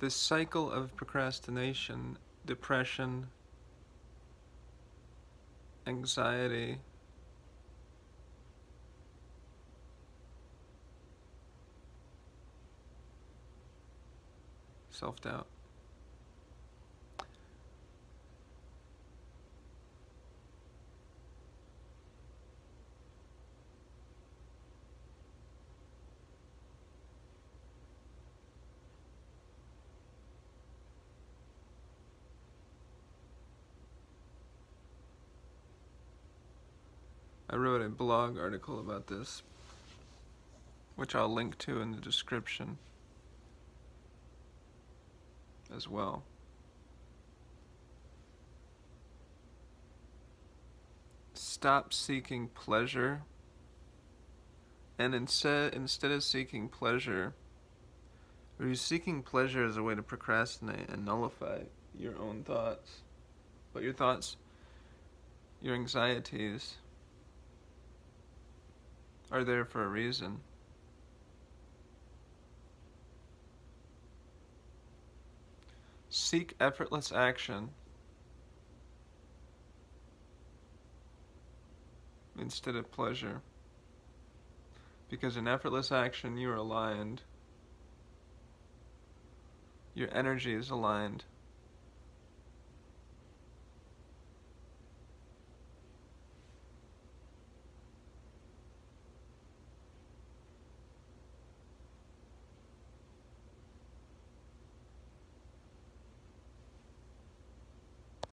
this cycle of procrastination, depression, anxiety, self doubt. I wrote a blog article about this, which I'll link to in the description as well. Stop seeking pleasure and instead instead of seeking pleasure are you seeking pleasure as a way to procrastinate and nullify your own thoughts but your thoughts your anxieties are there for a reason. Seek effortless action instead of pleasure. Because in effortless action, you are aligned. Your energy is aligned.